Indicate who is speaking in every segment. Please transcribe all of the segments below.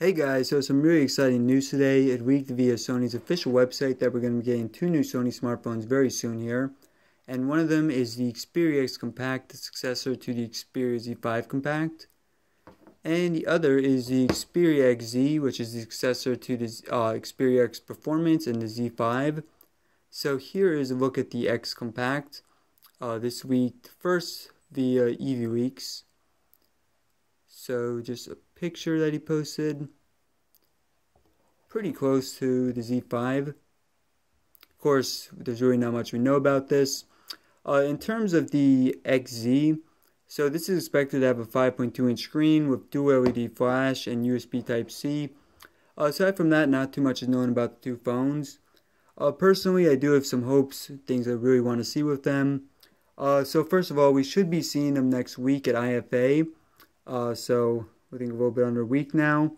Speaker 1: Hey guys, so some really exciting news today. It leaked via Sony's official website that we're going to be getting two new Sony smartphones very soon here. And one of them is the Xperia X Compact, the successor to the Xperia Z5 Compact. And the other is the Xperia XZ, which is the successor to the uh, Xperia X Performance and the Z5. So here is a look at the X Compact. Uh, this week, first via EV Leaks. So just a picture that he posted. Pretty close to the Z5. Of course, there's really not much we know about this. Uh, in terms of the XZ, so this is expected to have a 5.2 inch screen with dual LED flash and USB Type-C. Uh, aside from that, not too much is known about the two phones. Uh, personally, I do have some hopes, things I really want to see with them. Uh, so first of all, we should be seeing them next week at IFA. Uh, so I think a little bit under a week now.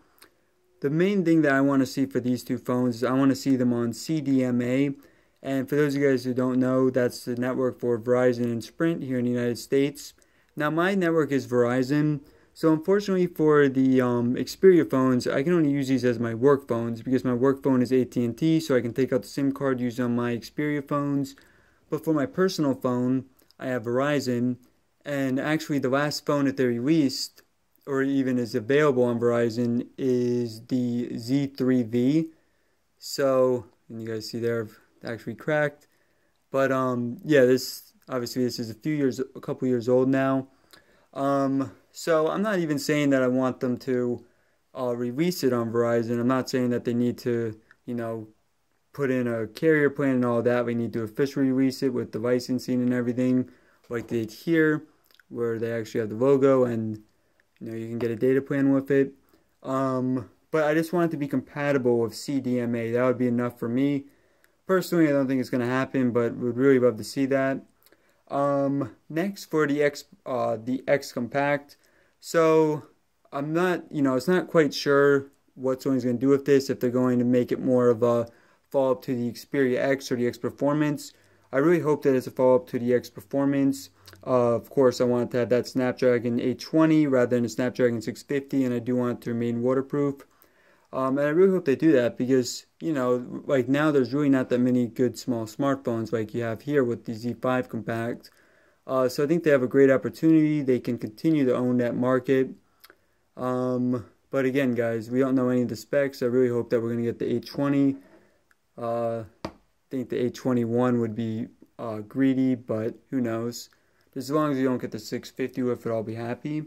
Speaker 1: The main thing that I want to see for these two phones is I want to see them on CDMA. And for those of you guys who don't know, that's the network for Verizon and Sprint here in the United States. Now my network is Verizon. So unfortunately for the um, Xperia phones, I can only use these as my work phones because my work phone is AT&T, so I can take out the SIM card used on my Xperia phones. But for my personal phone, I have Verizon, and actually the last phone that they released or even is available on Verizon is the Z3V. So, and you guys see there, I've actually cracked. But um, yeah, this obviously this is a few years, a couple years old now. Um, so I'm not even saying that I want them to uh, release it on Verizon. I'm not saying that they need to, you know, put in a carrier plan and all that. We need to officially release it with the licensing and everything, like they did here, where they actually have the logo and you know, you can get a data plan with it. Um, but I just want it to be compatible with CDMA. That would be enough for me. Personally, I don't think it's going to happen, but would really love to see that. Um, next for the X, uh, the X Compact. So I'm not, you know, it's not quite sure what Sony's going to do with this. If they're going to make it more of a follow-up to the Xperia X or the X Performance. I really hope that it's a follow-up to the X Performance. Uh, of course, I want to have that Snapdragon 820 rather than a Snapdragon 650, and I do want it to remain waterproof. Um, and I really hope they do that because, you know, like now there's really not that many good small smartphones like you have here with the Z5 Compact. Uh, so I think they have a great opportunity. They can continue to own that market. Um, but again, guys, we don't know any of the specs. I really hope that we're going to get the 820. Uh, think the 821 would be uh, greedy, but who knows. As long as you don't get the 650 with it, I'll be happy.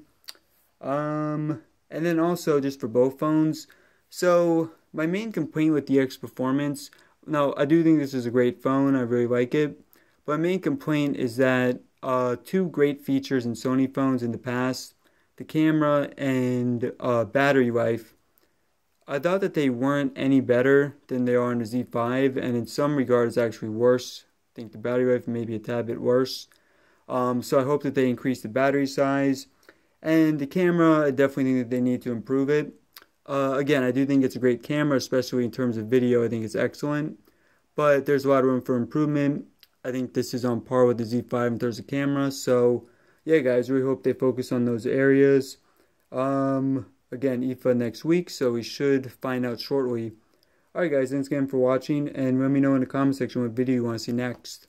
Speaker 1: Um, and then also just for both phones. So my main complaint with the X Performance, now I do think this is a great phone. I really like it. But my main complaint is that uh, two great features in Sony phones in the past, the camera and uh, battery life, I thought that they weren't any better than they are in the Z5, and in some regards actually worse. I think the battery life may be a tad bit worse. Um, so I hope that they increase the battery size. And the camera, I definitely think that they need to improve it. Uh, again, I do think it's a great camera, especially in terms of video. I think it's excellent. But there's a lot of room for improvement. I think this is on par with the Z5 in terms of camera. So, yeah, guys, really hope they focus on those areas. Um, again, IFA next week, so we should find out shortly. Alright, guys, thanks again for watching, and let me know in the comment section what video you want to see next.